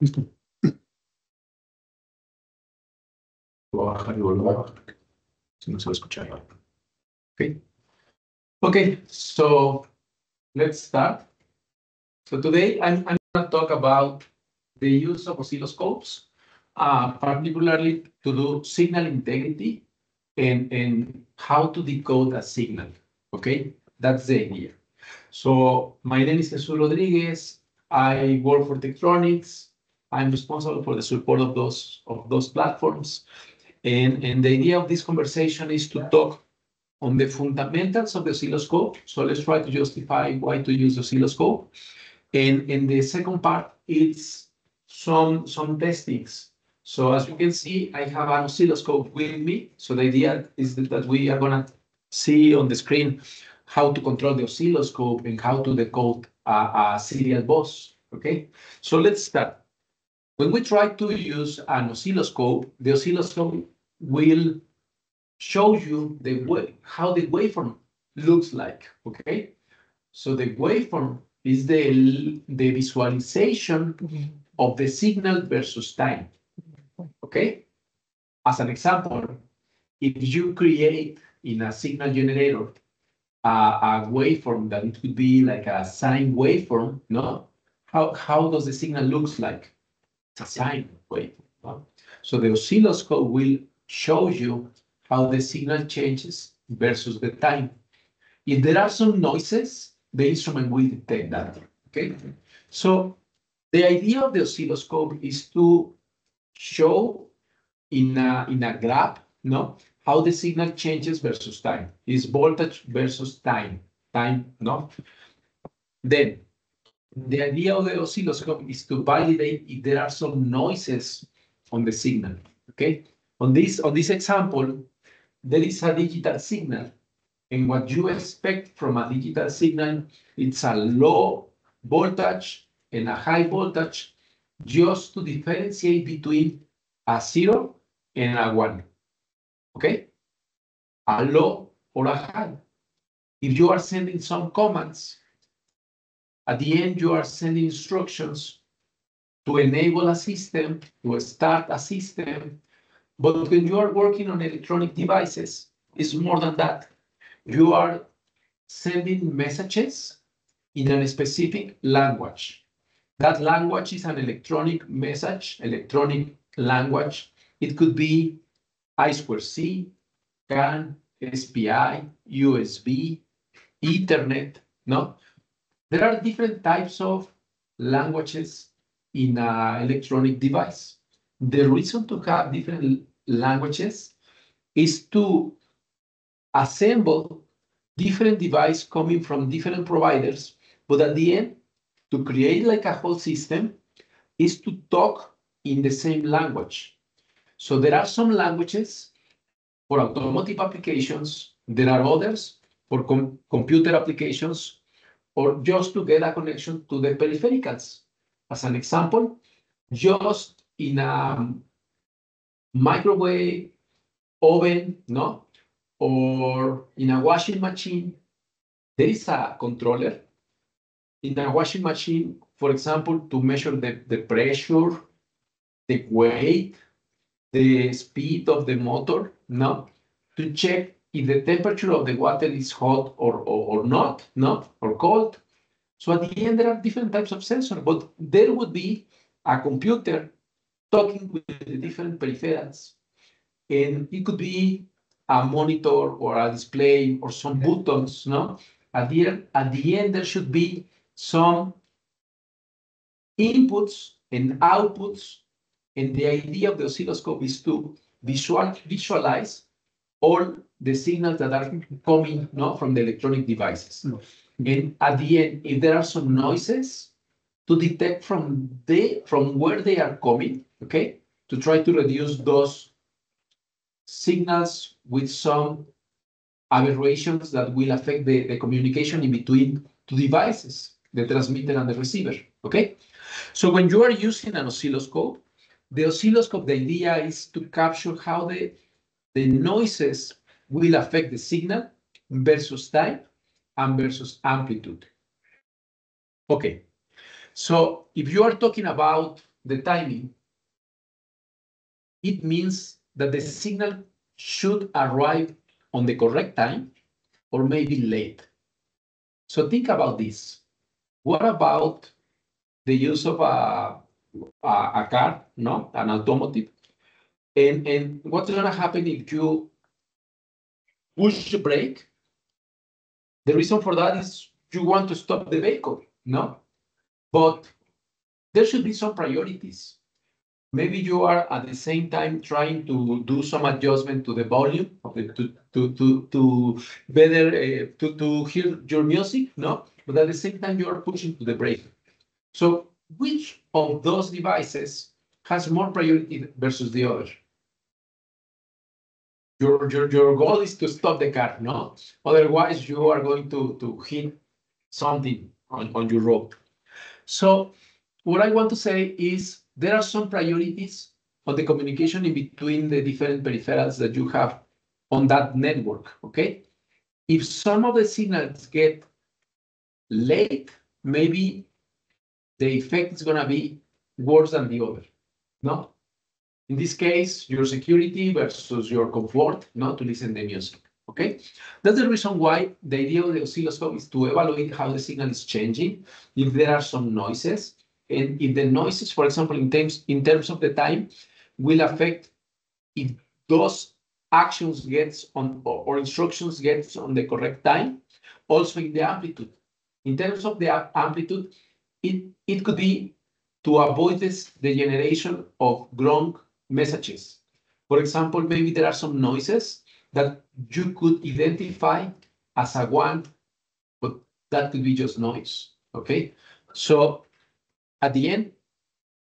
Listo. Voy a bajar no se va a escuchar. Okay. Okay, so let's start. So today I'm, I'm going to talk about the use of oscilloscopes, uh, particularly to do signal integrity and, and how to decode a signal. Okay, that's the idea. So my name is Jesus Rodriguez. I work for Tektronix. I'm responsible for the support of those of those platforms. And, and the idea of this conversation is to talk on the fundamentals of the oscilloscope. So let's try to justify why to use the oscilloscope. And in the second part, it's some, some testings. So as you can see, I have an oscilloscope with me. So the idea is that, we are gonna see on the screen how to control the oscilloscope and how to decode a, a serial bus, okay? So let's start. When we try to use an oscilloscope, the oscilloscope will show you the way, how the waveform looks like, okay? So the waveform is the, the visualization of the signal versus time, okay? As an example, if you create in a signal generator a, a waveform that it could be like a sine waveform, no? How, how does the signal looks like? It's a sine wave. No? So the oscilloscope will show you how the signal changes versus the time. If there are some noises, the instrument will detect that. Okay. So the idea of the oscilloscope is to show in a, in a graph, no, how the signal changes versus time. Is voltage versus time. Time, no? Then the idea of the oscilloscope is to validate if there are some noises on the signal. Okay. On this, on this example, there is a digital signal. And what you expect from a digital signal, it's a low voltage and a high voltage just to differentiate between a zero and a one. Okay? A low or a high. If you are sending some commands, at the end you are sending instructions to enable a system, to start a system, but when you are working on electronic devices, it's more than that. You are sending messages in a specific language. That language is an electronic message, electronic language. It could be I2C, CAN, SPI, USB, Ethernet, no? There are different types of languages in an electronic device. The reason to have different languages is to assemble different devices coming from different providers, but at the end, to create like a whole system is to talk in the same language. So there are some languages for automotive applications, there are others for com computer applications, or just to get a connection to the periphericals. As an example, just in a microwave oven, no? Or in a washing machine, there is a controller. In a washing machine, for example, to measure the, the pressure, the weight, the speed of the motor, no? To check if the temperature of the water is hot or, or, or not, no? Or cold. So at the end, there are different types of sensors, but there would be a computer talking with the different peripherals. And it could be a monitor or a display or some okay. buttons, no? At the, end, at the end, there should be some inputs and outputs. And the idea of the oscilloscope is to visual, visualize all the signals that are coming no, from the electronic devices. Mm. And at the end, if there are some noises, to detect from the from where they are coming, okay, to try to reduce those signals with some aberrations that will affect the, the communication in between two devices. the transmitter and the receiver, okay? So when you are using an oscilloscope, the oscilloscope, the idea is to capture how the, the noises will affect the signal versus time and versus amplitude. Okay, so if you are talking about the timing, it means that the signal should arrive on the correct time or maybe late. So think about this. What about the use of a, a, a car, no, an automotive? And, and what's going to happen if you push the brake? The reason for that is you want to stop the vehicle, no? But there should be some priorities. Maybe you are at the same time trying to do some adjustment to the volume to to to to better uh, to to hear your music, no? But at the same time you are pushing to the brake. So which of those devices has more priority versus the other? Your, your, your goal is to stop the car, no? Otherwise, you are going to, to hit something on, on your road. So what I want to say is there are some priorities on the communication in between the different peripherals that you have on that network, okay? If some of the signals get late, maybe the effect is going to be worse than the other, no? In this case, your security versus your comfort, not to listen to music. Okay, that's the reason why the idea of the oscilloscope is to evaluate how the signal is changing, if there are some noises, and if the noises, for example, in terms in terms of the time, will affect if those actions gets on or instructions gets on the correct time, also in the amplitude. In terms of the amplitude, it, it could be to avoid this, the generation of wrong messages. For example, maybe there are some noises that you could identify as a one, but that could be just noise, okay? So at the end,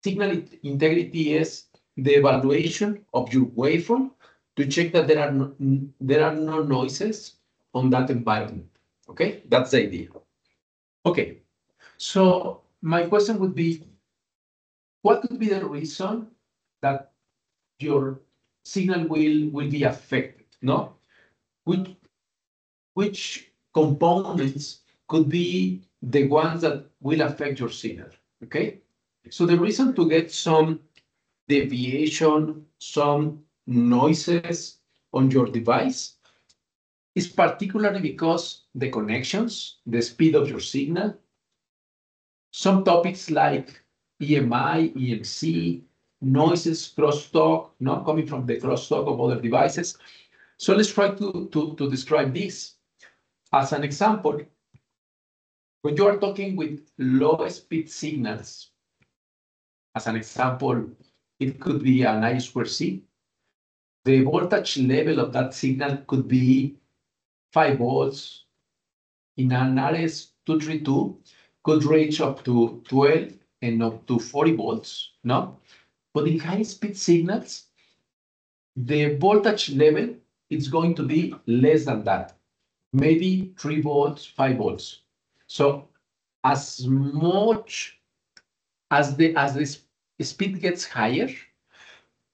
signal integrity is the evaluation of your waveform to check that there are no, there are no noises on that environment, okay? That's the idea. Okay, so my question would be, what could be the reason that your signal will, will be affected, no? Which, which components could be the ones that will affect your signal, okay? So the reason to get some deviation, some noises on your device is particularly because the connections, the speed of your signal, some topics like EMI, EMC, noises, crosstalk, not coming from the crosstalk of other devices. So let's try to, to, to describe this. As an example, when you are talking with low speed signals, as an example, it could be an I square C. The voltage level of that signal could be 5 volts. In an RS-232, could reach up to 12 and up to 40 volts, no? But in high-speed signals, the voltage level is going to be less than that, maybe 3 volts, 5 volts. So as much as the as the speed gets higher,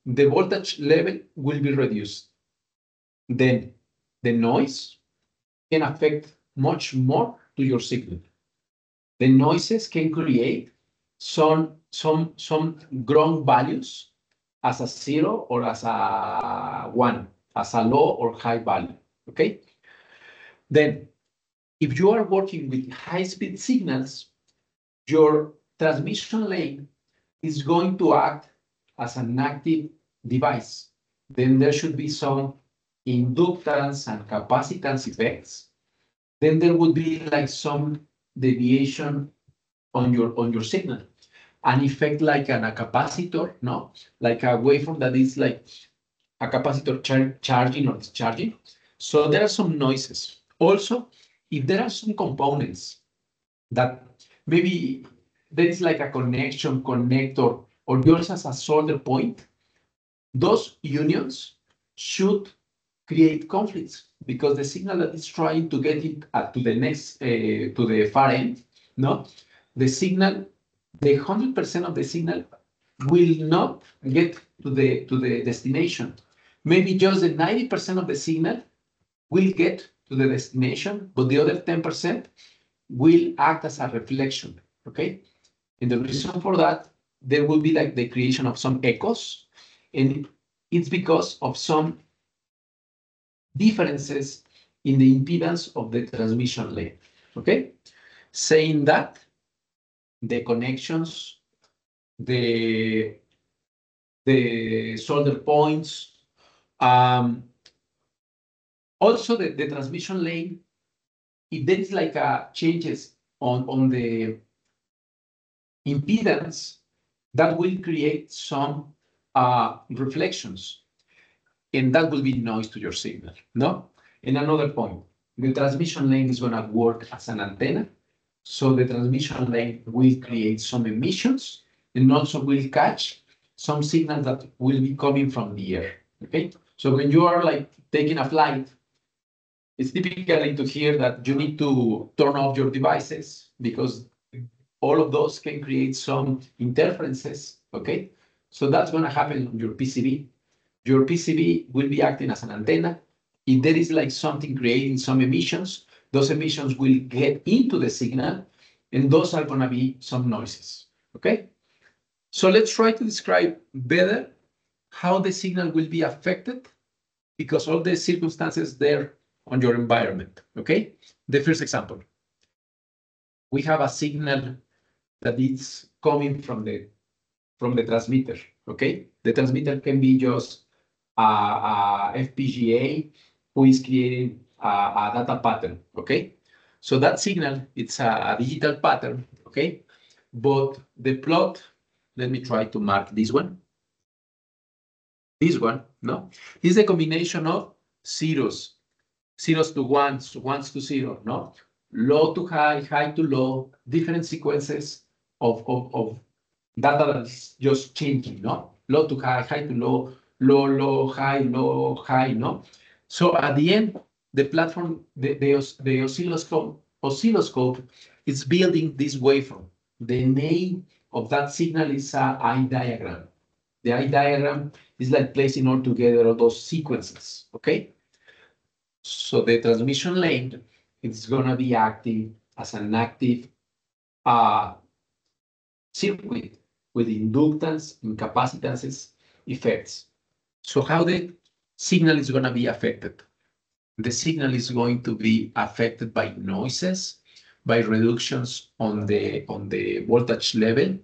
the voltage level will be reduced. Then the noise can affect much more to your signal. The noises can create some some some ground values as a zero or as a one, as a low or high value. Okay. Then, if you are working with high-speed signals, your transmission lane is going to act as an active device. Then there should be some inductance and capacitance effects. Then there would be like some deviation on your on your signal an effect like an, a capacitor, no? Like a waveform that is like a capacitor char charging or discharging. So there are some noises. Also, if there are some components that maybe there is like a connection, connector, or yours as a solder point, those unions should create conflicts because the signal that is trying to get it to the next, uh, to the far end no? The signal, the 100% of the signal will not get to the, to the destination. Maybe just the 90% of the signal will get to the destination, but the other 10% will act as a reflection, okay? And the reason for that, there will be like the creation of some echoes, and it's because of some differences in the impedance of the transmission layer, okay? Saying that, the connections, the, the solder points, um, also the, the transmission lane, if there is like a changes on, on the impedance, that will create some uh, reflections, and that will be noise to your signal, no? And another point, the transmission lane is gonna work as an antenna, so the transmission lane will create some emissions and also will catch some signals that will be coming from the air, okay? So when you are like taking a flight, it's typically to hear that you need to turn off your devices because all of those can create some interferences, okay? So that's gonna happen on your PCB. Your PCB will be acting as an antenna. If there is like something creating some emissions, those emissions will get into the signal, and those are gonna be some noises, okay? So let's try to describe better how the signal will be affected because all the circumstances there on your environment, okay? The first example, we have a signal that is coming from the from the transmitter, okay? The transmitter can be just a, a FPGA who is creating a, a, data pattern, okay? So that signal, it's a, a digital pattern, okay? But the plot, let me try to mark this one. This one, no? Is a combination of zeros, zeros to ones, ones to zero, no? Low to high, high to low, different sequences of, of, of data that is just changing, no? Low to high, high to low, low, low, high, low, high, no? So at the end, the platform, the, the, the oscilloscope, oscilloscope is building this waveform. The name of that signal is a eye diagram. The eye diagram is like placing all together all those sequences, okay? So the transmission lane is gonna be acting as an active uh, circuit with inductance, and capacitances effects. So how the signal is going to be affected? The signal is going to be affected by noises, by reductions on the, on the voltage level.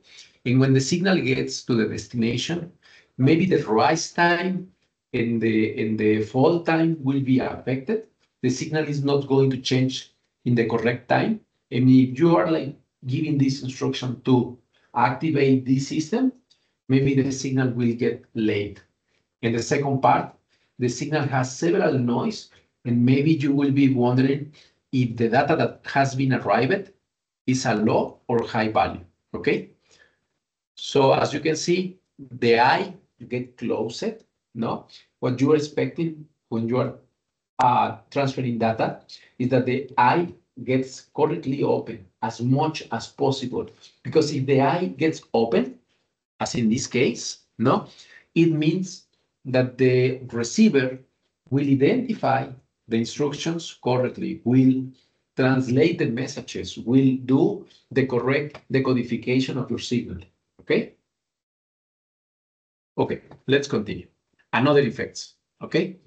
And when the signal gets to the destination, maybe the rise time and the, in the fall time will be affected. The signal is not going to change in the correct time. And if you are like giving this instruction to activate this system, maybe the signal will get late. In the second part, the signal has several noise, and maybe you will be wondering if the data that has been arrived is a low or high value, okay? So as you can see, the eye get closed, no? What you are expecting when you are uh, transferring data is that the eye gets correctly open as much as possible. Because if the eye gets open, as in this case, no, it means that the receiver will identify the instructions correctly, will translate the messages, will do the correct decodification of your signal. Okay? Okay, let's continue. Another effects. Okay?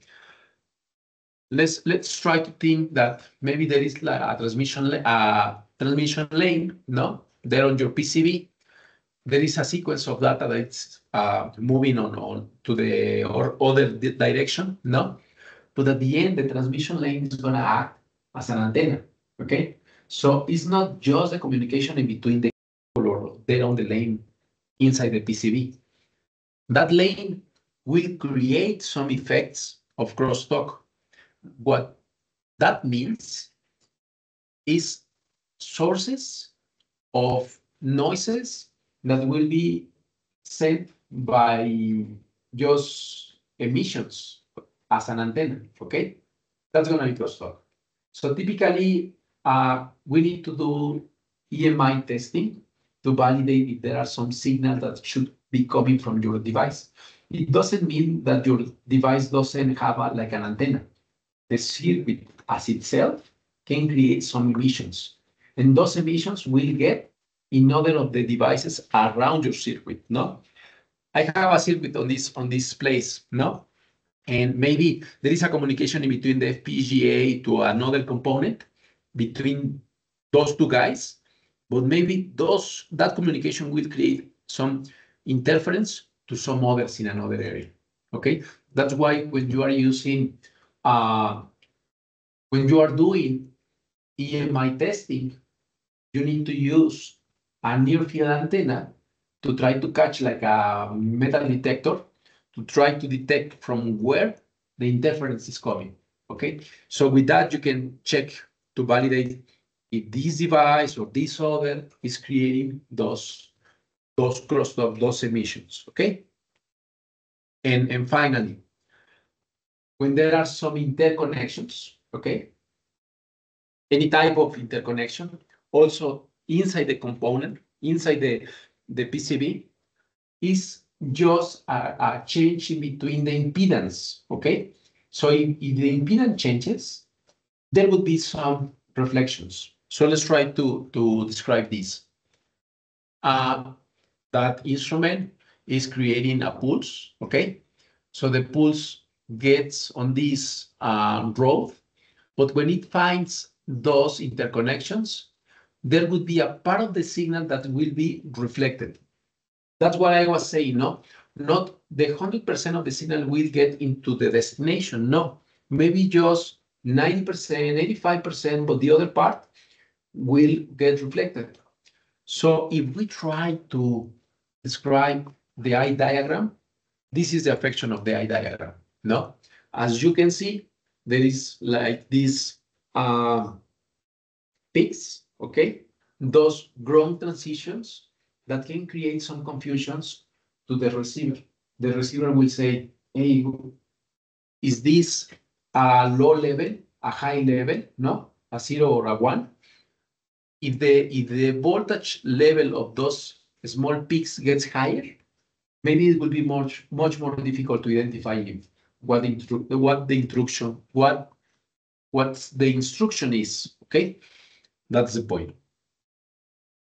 let's let's try to think that maybe there is like a transmission a transmission lane, no? There on your PCB, there is a sequence of data that's uh, moving on, on to the or other direction, no? But at the end, the transmission lane is gonna act as an antenna, okay? So it's not just the communication in between the or there on the lane inside the PCB. That lane will create some effects of crosstalk what that means is sources of noises that will be sent by just emissions as an antenna, okay? That's going to be crosstalk. So typically, uh, we need to do EMI testing to validate if there are some signals that should be coming from your device. It doesn't mean that your device doesn't have a, like an antenna. The circuit as itself can create some emissions, and those emissions will get in other of the devices around your circuit, no? I have a circuit on this on this place, no? And maybe there is a communication in between the FPGA to another component between those two guys, but maybe those that communication will create some interference to some others in another area. Okay, that's why when you are using, uh, when you are doing EMI testing, you need to use a near field antenna to try to catch like a metal detector to try to detect from where the interference is coming. Okay, so with that you can check to validate if this device or this other is creating those those crosstalk, those emissions. Okay, and and finally, when there are some interconnections, okay, any type of interconnection, also inside the component, inside the the PCB, is just a, a change in between the impedance, okay? So if, if the impedance changes, there would be some reflections. So let's try to, to describe this. Uh, that instrument is creating a pulse, okay? So the pulse gets on this uh, road, but when it finds those interconnections, there would be a part of the signal that will be reflected. That's what I was saying, no? Not the 100% of the signal will get into the destination, no. Maybe just 90%, 85%, but the other part will get reflected. So if we try to describe the eye diagram, this is the affection of the eye diagram, no? As you can see, there is like these uh, peaks, okay? Those ground transitions that can create some confusions to the receiver. The receiver will say, hey, is this a low level, a high level? No, a zero or a one. If the, if the voltage level of those small peaks gets higher, maybe it will be much, much more difficult to identify what, the, what the instruction, what, what the instruction is, okay? That's the point.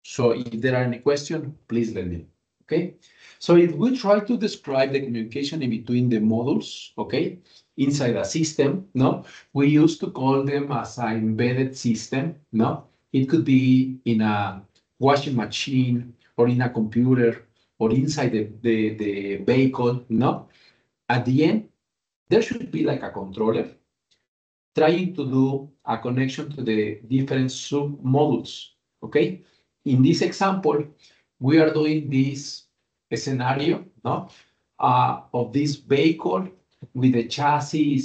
So if there are any questions, please let me. Okay. So if we try to describe the communication in between the modules, okay, inside a system, no, we used to call them as an embedded system, no. It could be in a washing machine or in a computer or inside the, the, the vehicle, no. At the end, there should be like a controller trying to do a connection to the different sub modules, okay? In this example, we are doing this scenario no? Uh, of this vehicle with the chassis,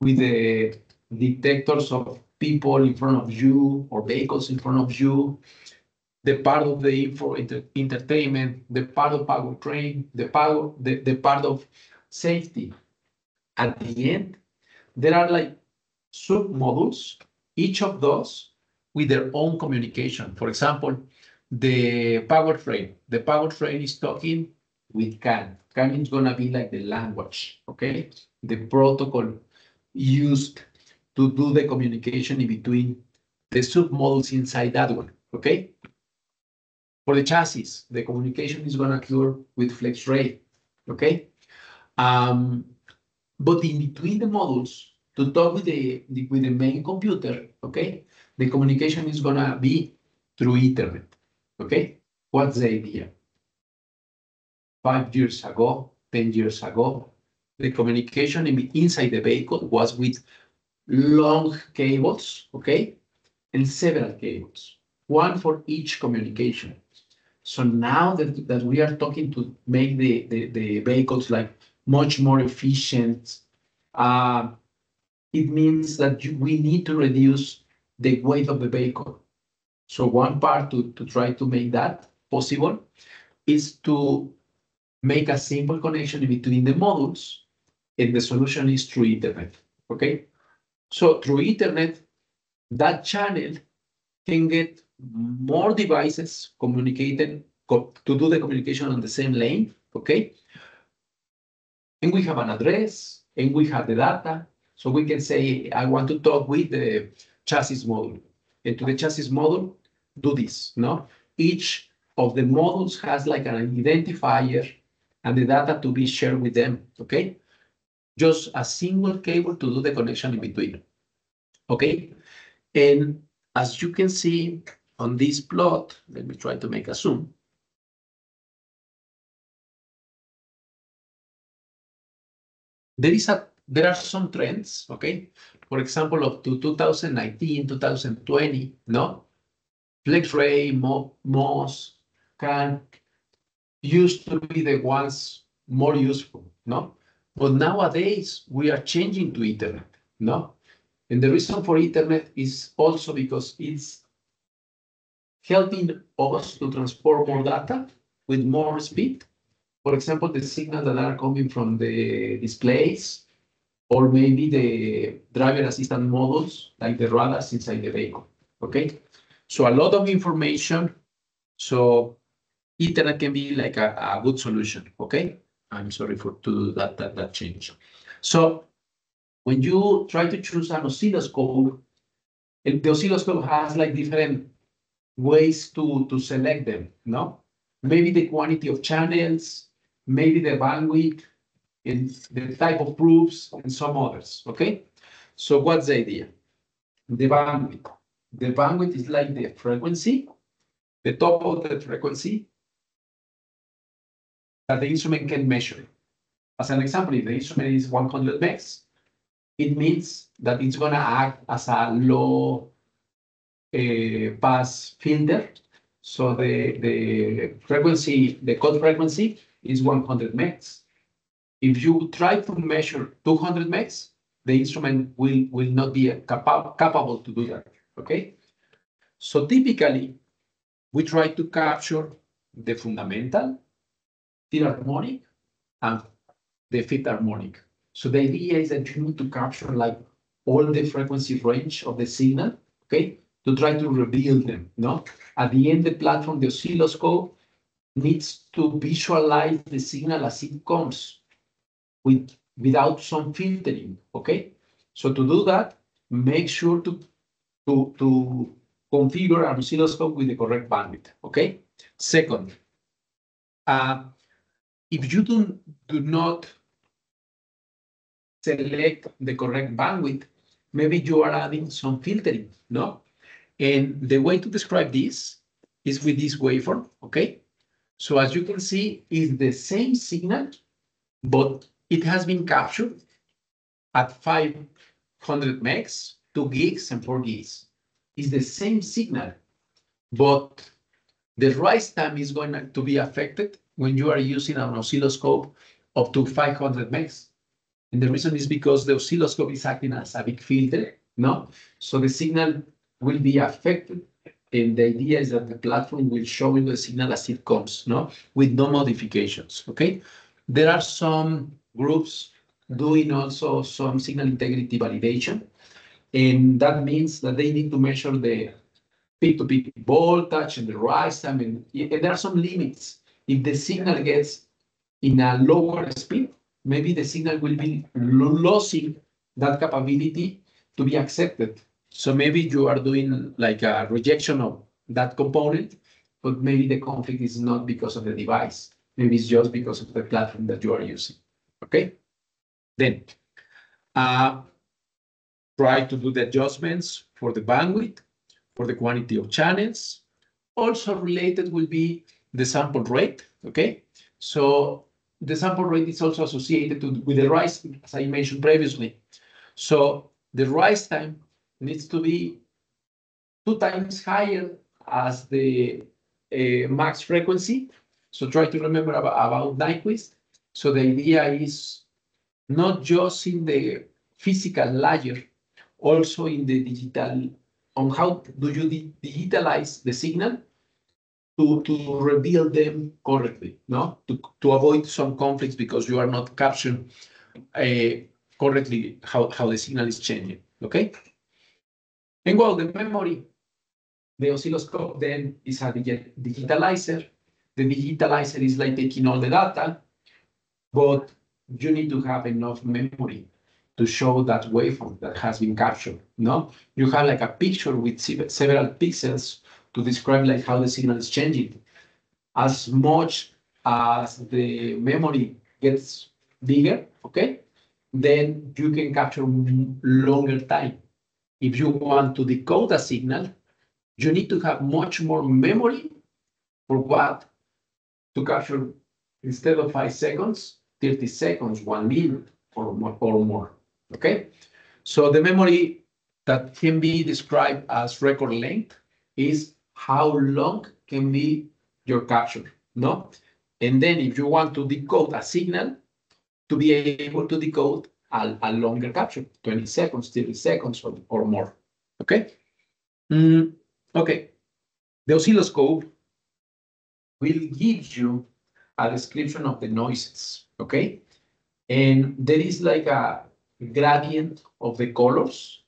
with the detectors of people in front of you or vehicles in front of you, the part of the info inter entertainment, the part of powertrain, the, power, the, the part of safety. At the end, there are like sub-modules, each of those with their own communication. For example, the powertrain. The powertrain is talking with CAN. CAN is going to be like the language, okay? The protocol used to do the communication in between the submodules inside that one, okay? For the chassis, the communication is going to occur with FlexRay, okay? Um, but in between the modules, to talk with the, the with the main computer, okay, the communication is going to be through Ethernet. Okay, what's the idea? Five years ago, 10 years ago, the communication inside the vehicle was with long cables, okay, and several cables, one for each communication. So now that, that we are talking to make the, the, the vehicles like much more efficient, uh, it means that you, we need to reduce the weight of the vehicle. So one part to, to try to make that possible is to make a simple connection between the modules, and the solution is through Ethernet, okay? So through Ethernet, that channel can get more devices communicating co to do the communication on the same lane, okay? And we have an address, and we have the data. So we can say, I want to talk with the chassis module. And to the chassis module, do this, no? Each of the modules has like an identifier and the data to be shared with them, okay? Just a single cable to do the connection in between, okay? And as you can see on this plot, let me try to make a zoom. There is a there are some trends, okay? For example, up to 2019, 2020, no? FlexRay, Mo MOS, CAN used to be the ones more useful, no? But nowadays, we are changing to Ethernet, no? And the reason for Ethernet is also because it's helping us to transport more data with more speed. For example, the signals that are coming from the displays, or maybe the driver assistant models, like the radars inside the vehicle, okay? So a lot of information, so Ethernet can be like a, a good solution, okay? I'm sorry for to that, that, that change. So when you try to choose an oscilloscope, the oscilloscope has like different ways to, to select them, no? Maybe the quantity of channels, maybe the bandwidth, and the type of proofs, and some others, okay? So what's the idea? The bandwidth. The bandwidth is like the frequency, the top of the frequency that the instrument can measure. As an example, if the instrument is 100 megs, it means that it's going to act as a low Eh, pass filter. So the, the frequency, the code frequency is 100 megs. If you try to measure 200 megs, the instrument will, will not be capa capable to do that, okay? So typically, we try to capture the fundamental, the harmonic, and the fifth harmonic. So the idea is that you need to capture like all the frequency range of the signal, okay, to try to reveal them, no? At the end, the platform, the oscilloscope, needs to visualize the signal as it comes with without some filtering, okay? So to do that, make sure to, to, to configure an oscilloscope with the correct bandwidth, okay? Second, uh, if you do, do not select the correct bandwidth, maybe you are adding some filtering, no? And the way to describe this is with this waveform, okay? So as you can see, it's the same signal, but it has been captured at 500 megs, 2 gigs, and 4 gigs. It's the same signal, but the rise time is going to be affected when you are using an oscilloscope up to 500 megs. And the reason is because the oscilloscope is acting as a big filter, no? So the signal will be affected. And the idea is that the platform will show you the signal as it comes, no? With no modifications, okay? There are some groups doing also some signal integrity validation. And that means that they need to measure the peak-to-peak -peak voltage and the rise time. And, and there are some limits. If the signal gets in a lower speed, maybe the signal will be losing that capability to be accepted. So maybe you are doing like a rejection of that component, but maybe the conflict is not because of the device. Maybe it's just because of the platform that you are using. Okay? Then, uh, try to do the adjustments for the bandwidth, for the quantity of channels. Also related will be the sample rate, okay? So the sample rate is also associated to, with the rise, as I mentioned previously. So the rise time needs to be two times higher as the uh, max frequency. So try to remember about, about Nyquist. So the idea is not just in the physical layer, also in the digital, on how do you digitalize the signal to, to reveal them correctly, no? To, to avoid some conflicts because you are not capturing uh, correctly how, how the signal is changing, okay? And well, the memory, the oscilloscope then is a digitalizer. The digitalizer is like taking all the data, but you need to have enough memory to show that waveform that has been captured. No, you have like a picture with several pixels to describe like how the signal is changing. As much as the memory gets bigger, okay, then you can capture longer time. If you want to decode a signal, you need to have much more memory for what? To capture instead of five seconds, 30 seconds, one minute or more, or more. Okay? So the memory that can be described as record length is how long can be your capture, no? And then if you want to decode a signal, to be able to decode a, a longer capture, 20 seconds, 30 seconds or, or more, okay? Mm, okay, the oscilloscope will give you a description of the noises, okay? And there is like a gradient of the colors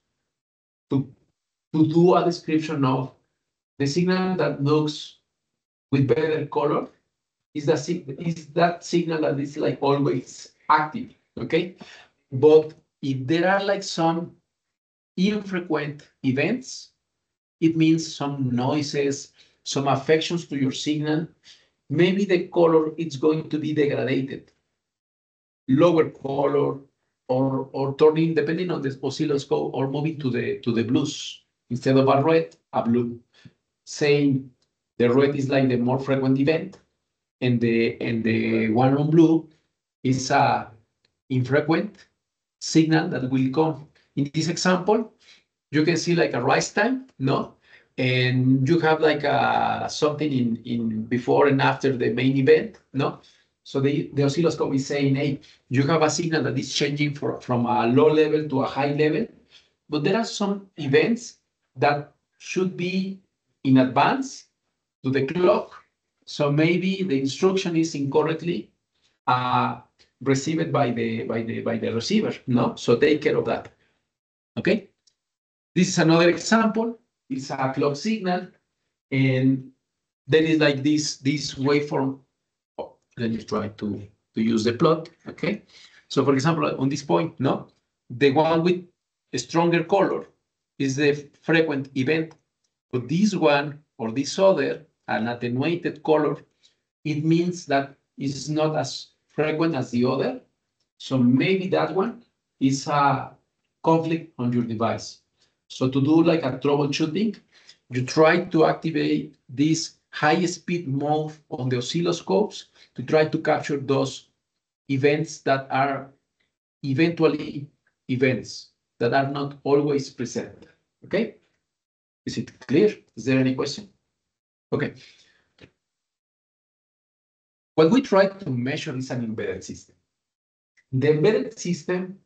to, to do a description of the signal that looks with better color is that, is that signal that is like always active, okay? But if there are like some infrequent events, it means some noises, some affections to your signal, maybe the color is going to be degraded, lower color, or or turning depending on the oscilloscope, or moving to the to the blues instead of a red, a blue. Saying the red is like the more frequent event, and the and the one on blue is a infrequent signal that will come. In this example, you can see like a rise time, no? And you have like a, something in, in before and after the main event, no? So the, the oscilloscope is saying, hey, you have a signal that is changing for, from a low level to a high level, but there are some events that should be in advance to the clock. So maybe the instruction is incorrectly uh, received by the by the by the receiver. No, so take care of that. Okay. This is another example. It's a clock signal, and then it's like this this waveform. Oh, let me try to to use the plot. Okay. So for example, on this point, no, the one with a stronger color is the frequent event, but this one or this other, an attenuated color, it means that it's not as frequent as the other. So maybe that one is a conflict on your device. So to do like a troubleshooting, you try to activate this high speed mode on the oscilloscopes to try to capture those events that are eventually events that are not always present. Okay? Is it clear? Is there any question? Okay. What we try to measure is an embedded system. The embedded system,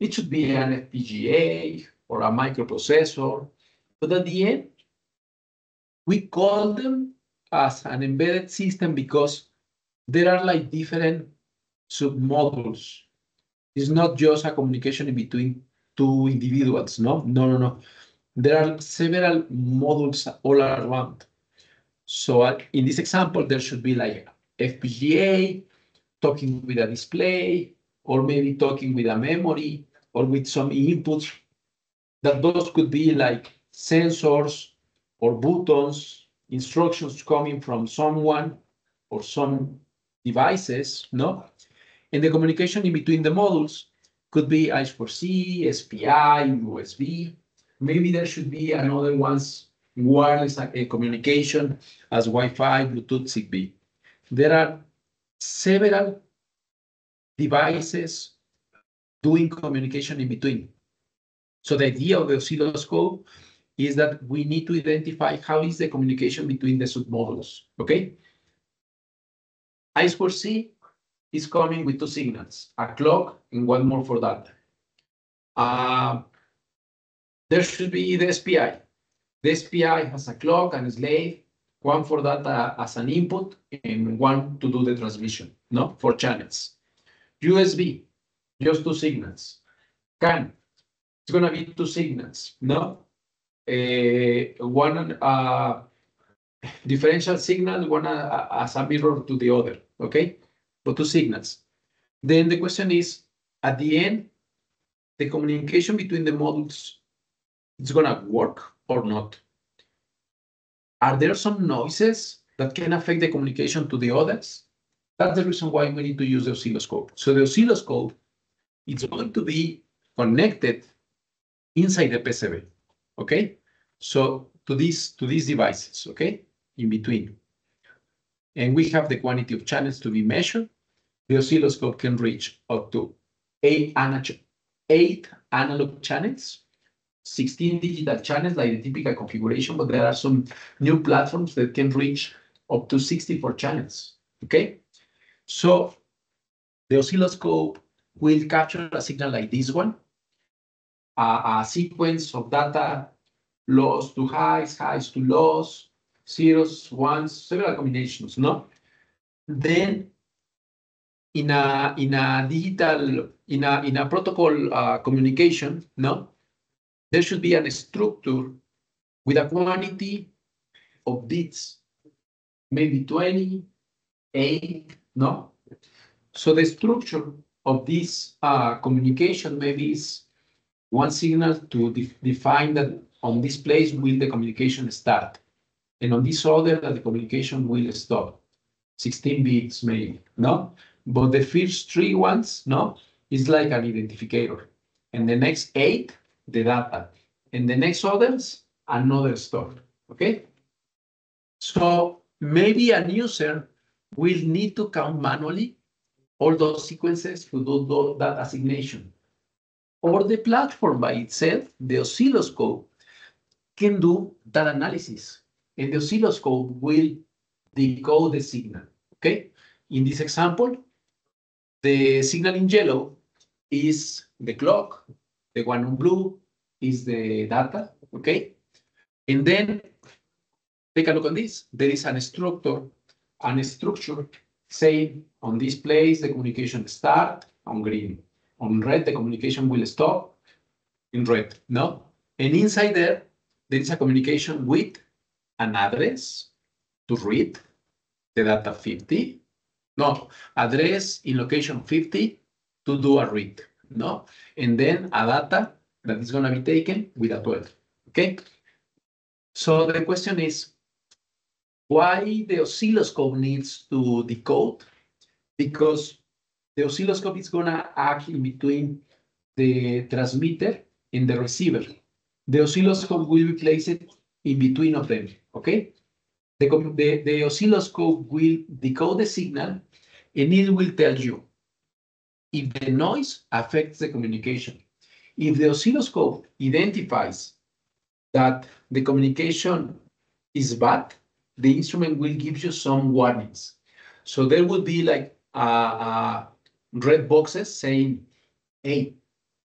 it should be an FPGA or a microprocessor, but at the end, we call them as an embedded system because there are like different submodules. It's not just a communication between two individuals, no? No, no, no. There are several modules all around. So uh, in this example, there should be like FPGA, talking with a display, or maybe talking with a memory, or with some inputs. That those could be like sensors or buttons, instructions coming from someone or some devices, no? And the communication in between the modules could be I2C, SPI, USB. Maybe there should be another ones wireless uh, communication as Wi-Fi, Bluetooth, Zigbee there are several devices doing communication in between. So the idea of the oscilloscope is that we need to identify how is the communication between the submodules, okay? I2C is coming with two signals, a clock and one more for data. Uh, there should be the SPI. The SPI has a clock and a slave one for data as an input and one to do the transmission, no, for channels. USB, just two signals. CAN, it's gonna be two signals, no? a one uh, differential signal, one uh, as a mirror to the other, okay? But two signals. Then the question is, at the end, the communication between the modules is gonna work or not? Are there some noises that can affect the communication to the others? That's the reason why we need to use the oscilloscope. So the oscilloscope is going to be connected inside the PCB, okay? So to these to these devices, okay, in between. And we have the quantity of channels to be measured. The oscilloscope can reach up to eight, eight analog channels, 16 digital channels like the typical configuration, but there are some new platforms that can reach up to 64 channels, okay? So the oscilloscope will capture a signal like this one, a, a sequence of data, lows to highs, highs to lows, zeros, ones, several combinations, no? Then in a in a digital in a in a protocol uh, communication, no, there should be a structure with a quantity of bits, maybe 20, 8, no? So the structure of this uh, communication maybe is one signal to de define that on this place will the communication start, and on this other that the communication will stop. 16 bits maybe, no? But the first three ones, no, is like an identifier. And the next eight, the data. And the next others, another store, okay? So maybe a user will need to count manually all those sequences to do that assignation. Or the platform by itself, the oscilloscope, can do that analysis. And the oscilloscope will decode the signal, okay? In this example, the signal in yellow is the clock, the one in blue is the data, okay? And then take a look on this. There is an structure, an structure saying on this place the communication start on green. On red, the communication will stop in red, no? And inside there, there is a communication with an address to read the data 50. No, address in location 50 to do a read, no? And then a data that is going to be taken with a 12, okay? So the question is, why the oscilloscope needs to decode? Because the oscilloscope is going to act in between the transmitter and the receiver the oscilloscope will be placed in between of them, okay? The, the, the oscilloscope will decode the signal and it will tell you if the noise affects the communication. If the oscilloscope identifies that the communication is bad, the instrument will give you some warnings. So there would be like uh, uh, red boxes saying, hey,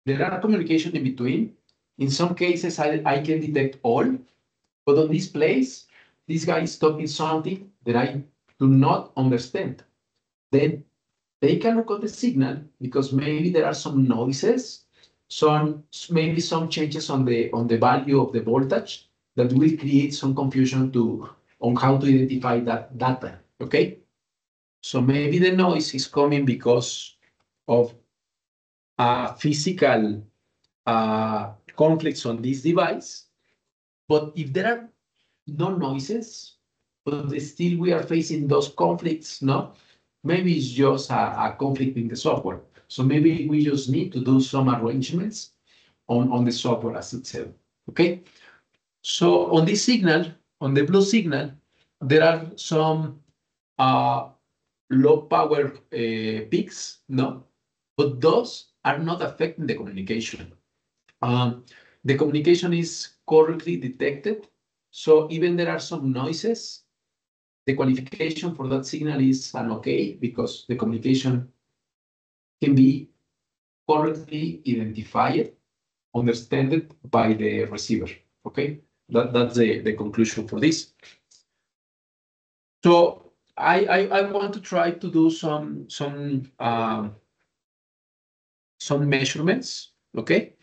there are communication in between, in some cases, I, I can detect all, but on this place, this guy is talking something that I do not understand. Then take a look at the signal because maybe there are some noises, some maybe some changes on the on the value of the voltage that will create some confusion to on how to identify that data. Okay, so maybe the noise is coming because of a physical uh, conflicts on this device. But if there are no noises, but still we are facing those conflicts, no? Maybe it's just a, a conflict in the software. So maybe we just need to do some arrangements on, on the software as itself, okay? So on this signal, on the blue signal, there are some uh, low power uh, peaks, no? But those are not affecting the communication. Um, the communication is correctly detected. So even there are some noises, the qualification for that signal is an okay because the communication can be correctly identified, understood by the receiver. Okay, that, that's the, the conclusion for this. So I, I, I want to try to do some some um, some measurements. Okay,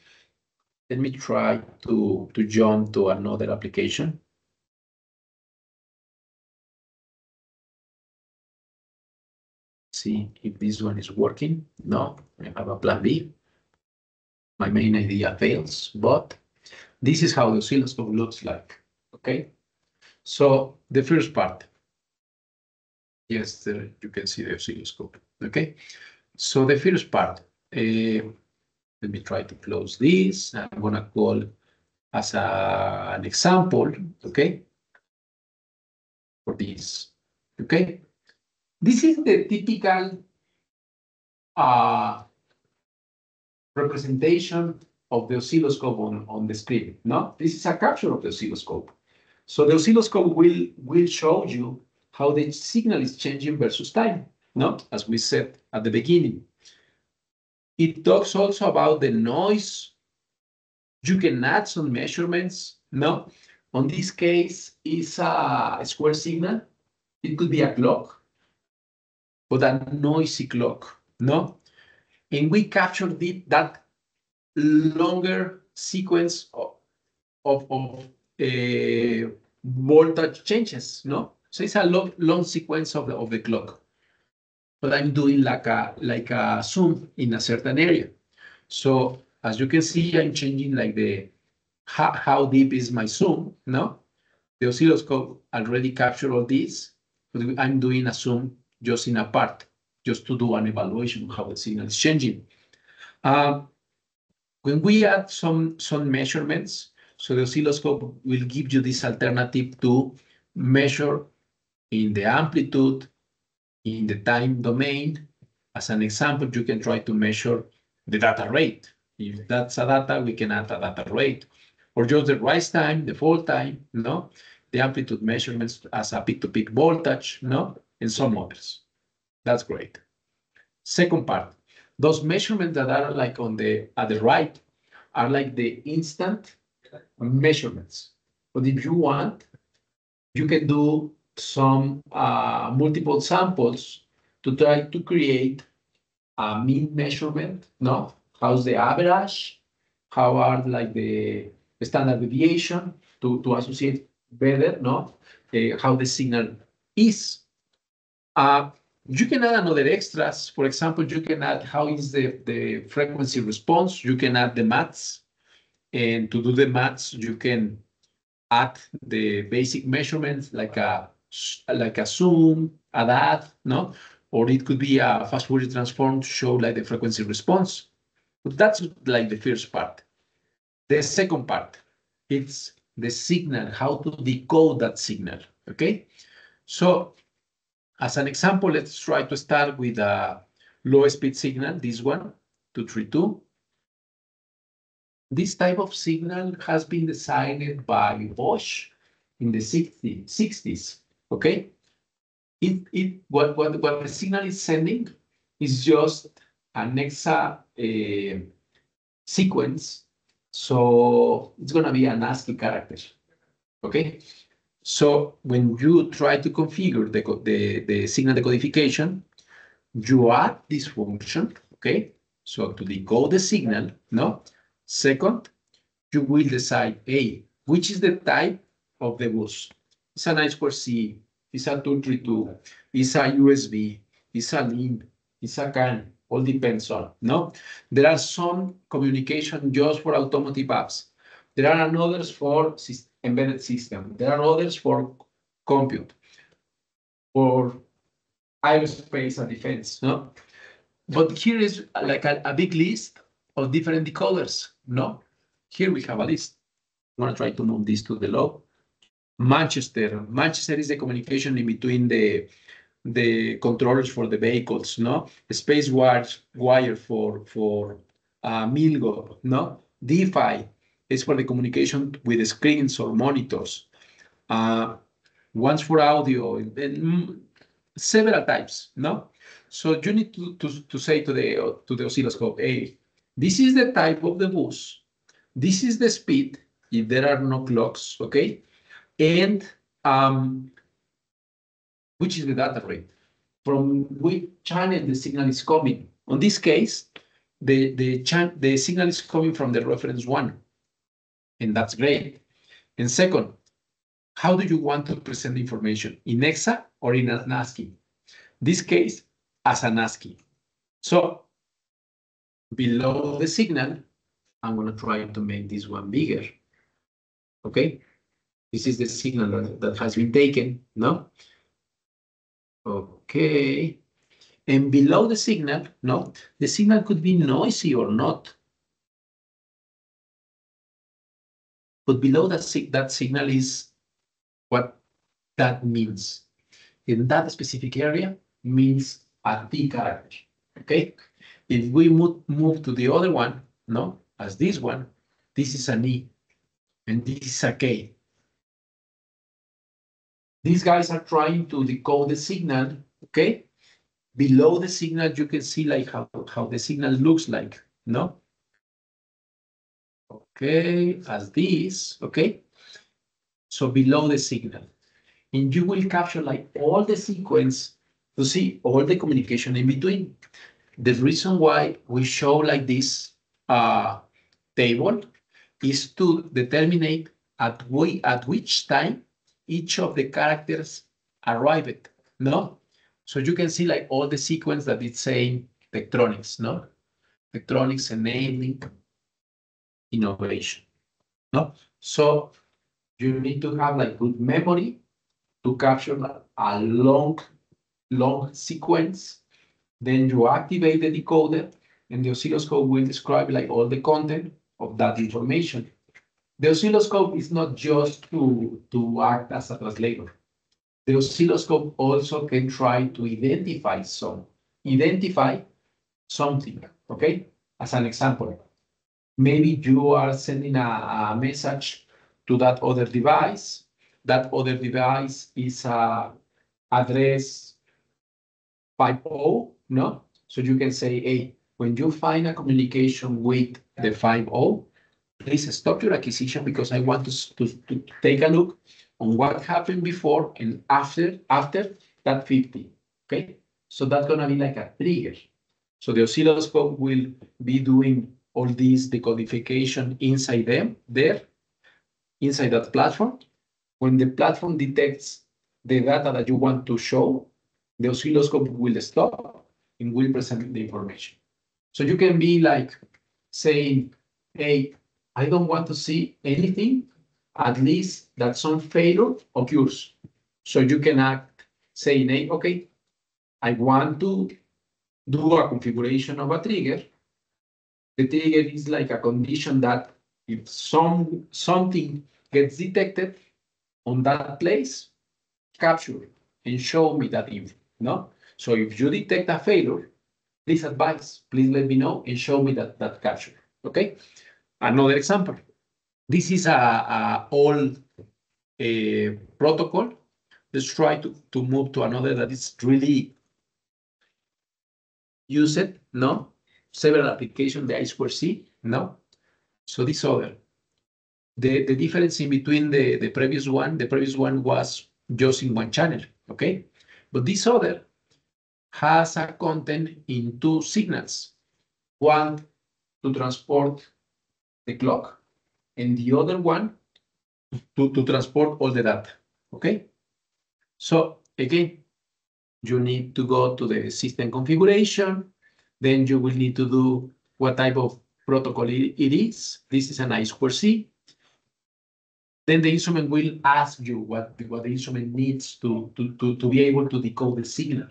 let me try to, to jump to another application. See if this one is working. No, I have a plan B. My main idea fails, but this is how the oscilloscope looks like, okay? So the first part, yes, there, you can see the oscilloscope, okay? So the first part, uh, let me try to close this. I'm gonna call as a, an example, okay? For this, okay? This is the typical uh, representation of the oscilloscope on, on the screen, no? This is a capture of the oscilloscope. So the oscilloscope will, will show you how the signal is changing versus time, no? As we said at the beginning. It talks also about the noise. You can add some measurements, no? On this case, is a square signal. It could be a clock, but a noisy clock, no? And we captured the, that longer sequence of, of, of uh, voltage changes, no? So it's a long, long sequence of the, of the clock. But I'm doing like a, like a zoom in a certain area. So as you can see, I'm changing like the, how, how deep is my zoom, no? The oscilloscope already captured all this, but I'm doing a zoom just in a part, just to do an evaluation of how the signal is changing. Um, when we add some, some measurements, so the oscilloscope will give you this alternative to measure in the amplitude, in the time domain. As an example, you can try to measure the data rate. If that's a data, we can add a data rate. Or just the rise time, the fall time, no? The amplitude measurements as a peak-to-peak -peak voltage, no? And some others. That's great. Second part, those measurements that are like on the at the right are like the instant measurements. But if you want, you can do some uh, multiple samples to try to create a mean measurement, no? How's the average? How are like the standard deviation to, to associate better, no? Uh, how the signal is. Uh, you can add another extras. For example, you can add how is the, the frequency response. You can add the maths. And to do the maths, you can add the basic measurements like a like a zoom, a that, no? Or it could be a fast Fourier transform to show like the frequency response. But that's like the first part. The second part, it's the signal, how to decode that signal, okay? So as an example, let's try to start with a low speed signal, this one, 232. This type of signal has been designed by Bosch in the 60, 60s, okay? It, it, what, what, what the signal is sending is just an hexa uh, sequence. So it's gonna be an ASCII character, okay? So when you try to configure the, the, the signal decodification, you add this function, okay? So to decode the signal, no? Second, you will decide, A, which is the type of the bus? It's an I2C, it's a 232, it's a USB, it's a it's a CAN, all depends on, no? There are some communication just for automotive apps. There are others for embedded system. There are others for compute, for aerospace and defense, no? But here is like a, a big list of different decoders, no? Here we have a list. I'm gonna try to move this to the low. Manchester. Manchester is the communication in between the the controllers for the vehicles, no? Space wire, wire for for uh, Milgaup, no? DeFi is for the communication with the screens or monitors. Uh, one's for audio, and mm, several types, no? So you need to, to, to say to the, to the oscilloscope, hey, this is the type of the bus, this is the speed, if there are no clocks, okay? And um, which is the data rate, from which channel the signal is coming. On this case, the, the, the signal is coming from the reference one. And that's great. And second, how do you want to present information, in hexa or in an ASCII? This case, as an ASCII. So below the signal, I'm going to try to make this one bigger. Okay, this is the signal that, that has been taken, no? Okay, and below the signal, no, the signal could be noisy or not. But below that, that signal is what that means. In that specific area means a T character, okay? If we move, move to the other one, no, as this one, this is an E, and this is a K. These guys are trying to decode the signal, okay? Below the signal, you can see like how, how the signal looks like, no? Okay, as this, okay? So below the signal. And you will capture like all the sequence to see all the communication in between. The reason why we show like this uh, table is to determine at, at which time each of the characters arrived, no? So you can see like all the sequence that it's saying electronics, no? Electronics enabling innovation, no? So you need to have like good memory to capture a long, long sequence. Then you activate the decoder and the oscilloscope will describe like all the content of that information. The oscilloscope is not just to, to act as a translator. The oscilloscope also can try to identify some, identify something, okay? As an example, maybe you are sending a, a message to that other device. That other device is a address 5.0, no? So you can say, hey, when you find a communication with the 5.0, please stop your acquisition because I want to, to, to take a look on what happened before and after after that 50. Okay, so that's gonna be like a trigger. So the oscilloscope will be doing all these decodification inside them there, inside that platform. When the platform detects the data that you want to show, the oscilloscope will stop and will present the information. So you can be like saying, hey, I don't want to see anything, at least that some failure occurs. So you can act saying, hey, okay, I want to do a configuration of a trigger. The trigger is like a condition that if some something gets detected on that place, capture and show me that info. No? So if you detect a failure, please advise, please let me know and show me that, that capture. Okay? Another example. This is a, a old uh, protocol. Let's try to, to move to another that is really used, no? Several applications, the I2C, no? So this other. The, the difference in between the, the previous one, the previous one was just in one channel, okay? But this other has a content in two signals. One to transport the clock and the other one to, to transport all the data, okay? So again, you need to go to the system configuration, then you will need to do what type of protocol it, it is. This is an I2C. Then the instrument will ask you what, what the instrument needs to, to, to, to be able to decode the signal.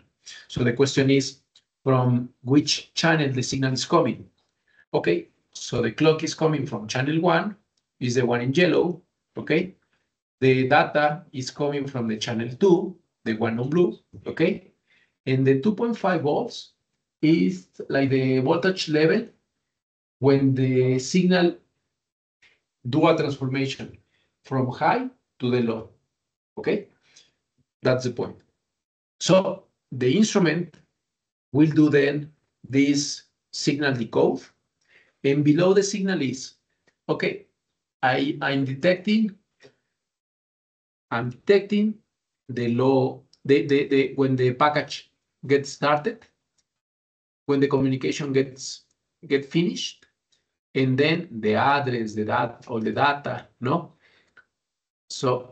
So the question is from which channel the signal is coming. Okay, so the clock is coming from channel one, is the one in yellow, okay? The data is coming from the channel two, the one on blue, okay? And the 2.5 volts is like the voltage level when the signal do a transformation from high to the low, okay? That's the point. So the instrument will do then this signal decode and below the signal is, okay, I, I'm detecting, I'm detecting the low, the, the, the, when the package gets started, when the communication gets get finished, and then the address, the data, or the data, no? So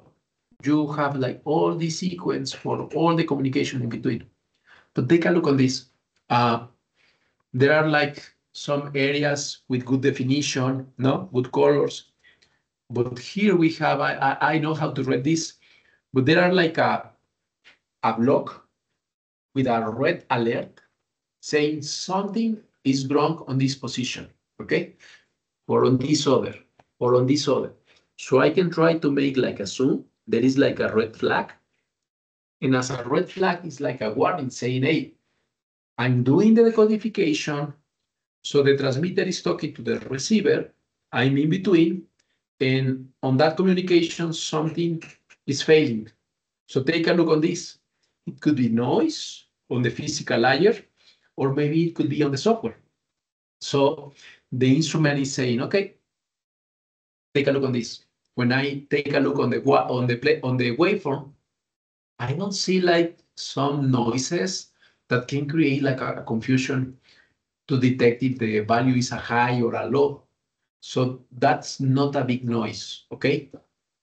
you have like all the sequence for all the communication in between. But take a look on this. Uh, there are like some areas with good definition, no, good colors. But here we have, I, I know how to read this, but there are like a, a block with a red alert saying something is wrong on this position, okay? Or on this other, or on this other. So I can try to make like a zoom. There is like a red flag. And as a red flag is like a warning saying, hey, I'm doing the decodification. So the transmitter is talking to the receiver. I'm in between. And on that communication, something is failing. So take a look on this. It could be noise on the physical layer, or maybe it could be on the software. So the instrument is saying, okay, take a look on this. When I take a look on the on the play on the waveform, I don't see like some noises that can create like a, a confusion to detect if the value is a high or a low. So that's not a big noise, okay?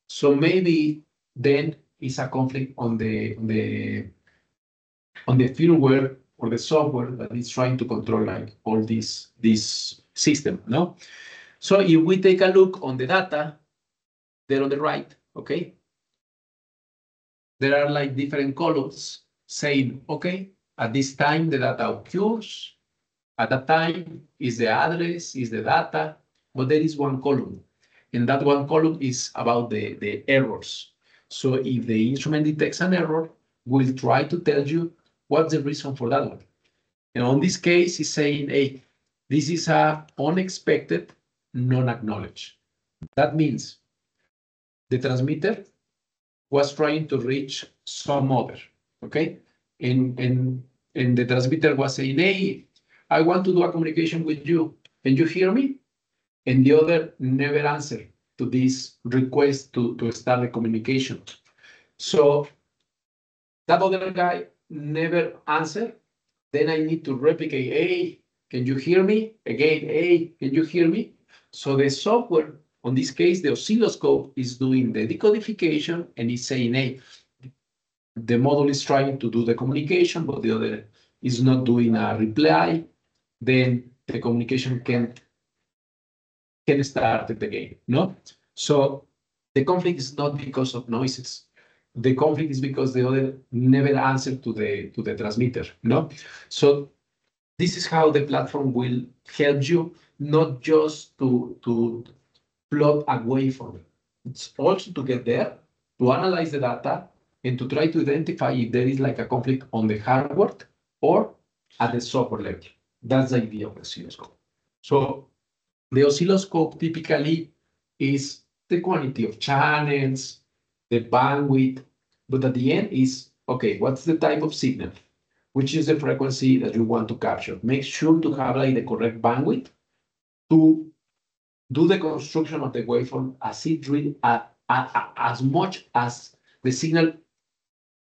So maybe then it's a conflict on the on the on the firmware or the software that is trying to control like all this this system, no? So if we take a look on the data, there on the right, okay? There are like different columns saying, okay, at this time the data occurs, at that time is the address, is the data, but there is one column. And that one column is about the, the errors. So if the instrument detects an error, we'll try to tell you what's the reason for that one. And on this case, it's saying, hey, this is a unexpected non-acknowledged. That means the transmitter was trying to reach some other, okay? And, and, and the transmitter was saying, hey, I want to do a communication with you. Can you hear me? And the other never answered to this request to, to start the communication. So that other guy never answer, Then I need to replicate, hey, can you hear me? Again, hey, can you hear me? So the software on this case, the oscilloscope is doing the decodification and is saying, hey, the model is trying to do the communication, but the other is not doing a reply. Then the communication can can start again, no? So the conflict is not because of noises. The conflict is because the other never answered to the to the transmitter, no? So this is how the platform will help you not just to to plot a waveform. It's also to get there, to analyze the data, and to try to identify if there is like a conflict on the hardware or at the software level. That's the idea of the oscilloscope. So the oscilloscope typically is the quantity of channels, the bandwidth, but at the end is, okay, what's the type of signal? Which is the frequency that you want to capture? Make sure to have like the correct bandwidth to do the construction of the waveform as it really, uh, uh, as much as the signal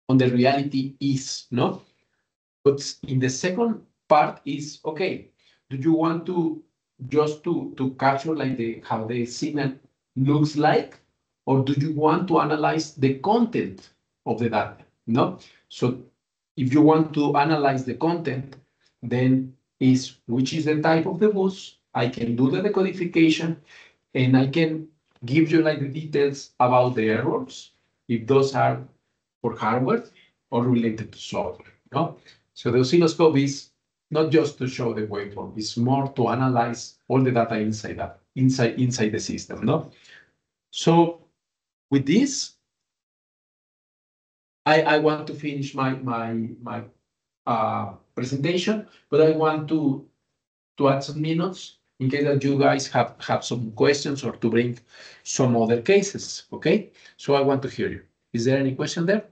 on the reality is, no? But in the second part is, okay, do you want to just to, to capture like the how the signal looks like, or do you want to analyze the content of the data, no? So if you want to analyze the content, then is which is the type of the bus, I can do the decodification and I can give you like the details about the errors, if those are for hardware or related to software. No? So the oscilloscope is not just to show the waveform, it's more to analyze all the data inside that, inside, inside the system. No? So with this, I, I want to finish my my my uh, presentation, but I want to to add some minutes in case that you guys have, have some questions or to bring some other cases, okay? So I want to hear you. Is there any question there?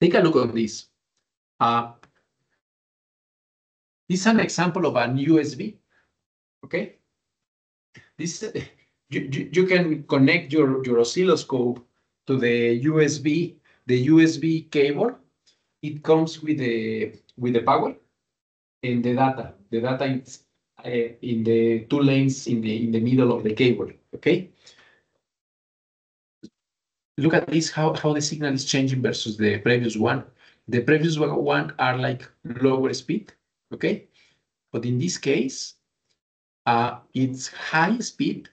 Take a look at this. Uh, this is an example of an USB, okay? This you, you, you can connect your, your oscilloscope to the USB, the USB cable it comes with the with the power and the data. The data is uh, in the two lanes in the in the middle of the cable. Okay. Look at this, how, how the signal is changing versus the previous one. The previous one are like lower speed, okay? But in this case, uh, it's high speed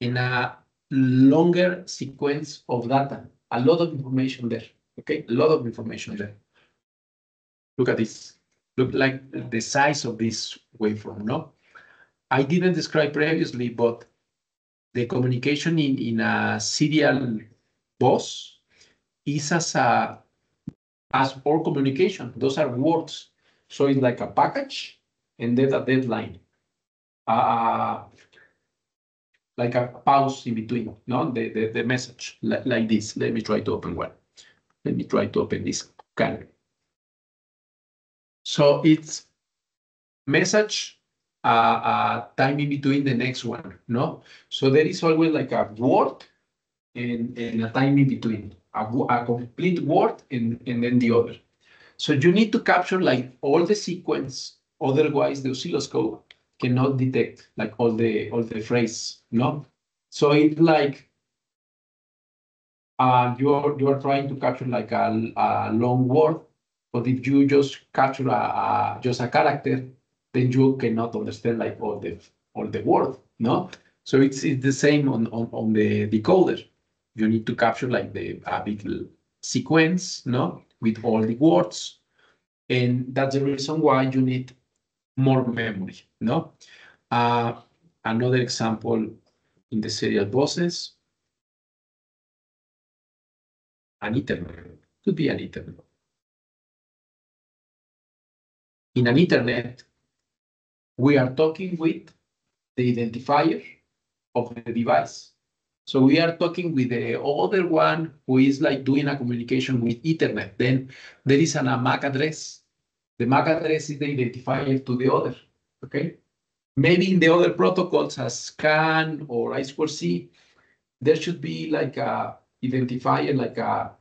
in a longer sequence of data. A lot of information there, okay? A lot of information there. Look at this. Look like the size of this waveform, no? I didn't describe previously, but the communication in, in a serial bus is as a as for communication. Those are words. So it's like a package and then a deadline. Uh, like a pause in between, no? The, the, the message like, this. Let me try to open one. Let me try to open this can. So it's message, uh, uh, time in between the next one, no? So there is always like a word and, and a time in between, a, a complete word and, and then the other. So you need to capture like all the sequence, otherwise the oscilloscope cannot detect like all the all the phrase, no? So it's like uh, you're you're trying to capture like a, a long word, but if you just capture a, a, just a character, then you cannot understand like all the all the word, no? So it's, it's the same on, on, on the decoder. You need to capture like the a big sequence, no, with all the words, and that's the reason why you need more memory, no? Uh, another example in the serial buses, an Ethernet, could be an Ethernet. In an Ethernet, we are talking with the identifier of the device. So we are talking with the other one who is like doing a communication with Ethernet. Then there is an, MAC address. The MAC address is the identifier to the other, okay? Maybe in the other protocols as CAN or I2C, there should be like a identifier, like a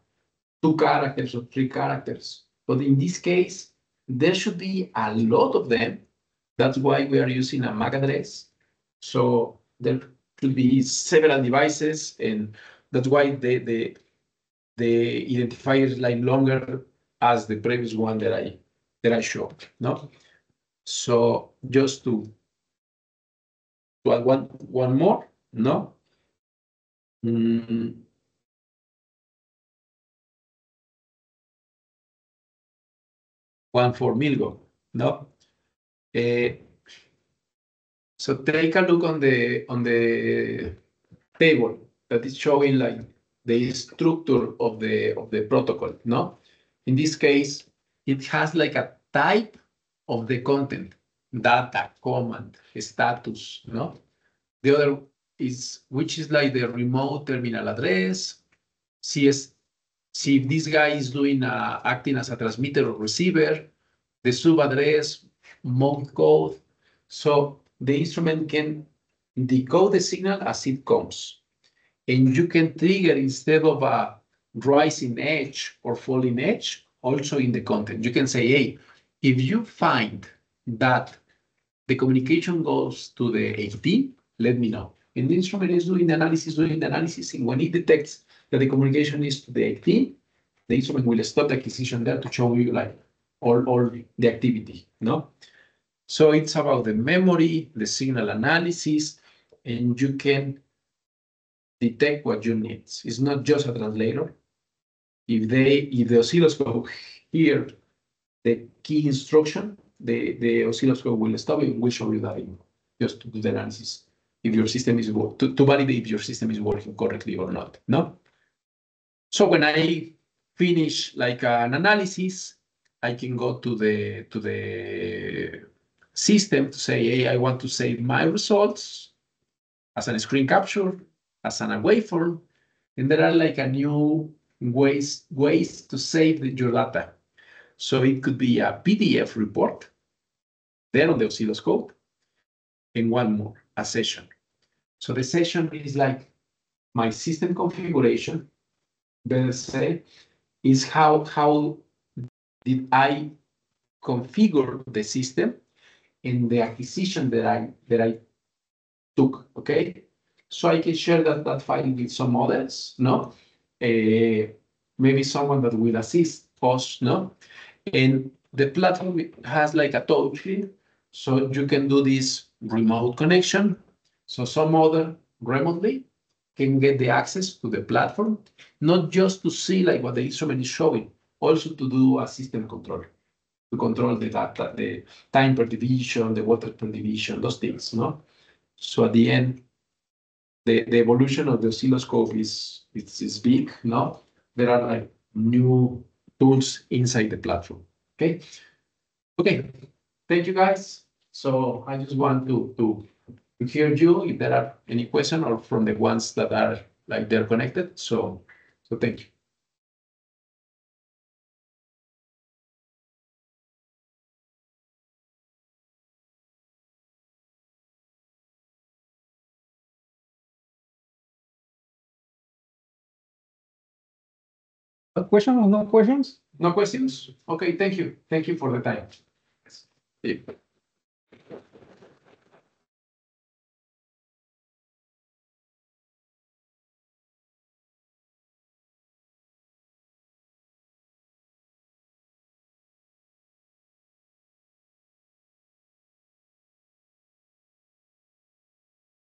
two characters or three characters. But in this case, there should be a lot of them. That's why we are using a MAC address. So there could be several devices, and that's why the the the identifier is like longer as the previous one that I that I showed. No, so just to to add one one more. No. Mm. One for Milgo. No. Uh, so take a look on the on the table that is showing like the structure of the of the protocol. No, in this case, it has like a type of the content, data, command, status. No, the other is which is like the remote terminal address. CS, see if this guy is doing uh, acting as a transmitter or receiver, the sub address, mode code. So the instrument can decode the signal as it comes. And you can trigger instead of a rising edge or falling edge, also in the content. You can say, hey, if you find that the communication goes to the 18, let me know. And the instrument is doing the analysis, doing the analysis, and when it detects that the communication is to the 18, the instrument will stop the acquisition there to show you like all, all the activity, no? So it's about the memory, the signal analysis, and you can detect what you need. It's not just a translator. If they, if the oscilloscope hear the key instruction, the, the oscilloscope will stop it, will show you that just to do the analysis. If your system is to, to validate if your system is working correctly or not. No. So when I finish like an analysis, I can go to the to the system to say, hey, I want to save my results as a screen capture, as an waveform, and there are like a new ways ways to save the, your data. So it could be a PDF report, then on the oscilloscope, and one more, a session. So the session is like my system configuration, better say, is how how did I configure the system in the acquisition that I that I took. Okay, so I can share that that file with some others. No, Eh, maybe someone that will assist us. No, and the platform has like a screen, so you can do this remote connection. So some other remotely can get the access to the platform, not just to see like what the instrument is showing, also to do a system control, to control the data, the time per division, the water per division, those things, no? So at the end, the, the evolution of the oscilloscope is, is, is big, no? There are like new tools inside the platform, okay? Okay, thank you guys. So I just want to, to to hear you if there are any question or from the ones that are like they're connected. So, so thank you. A question or no questions? No questions? Okay, thank you. Thank you for the time. Yeah.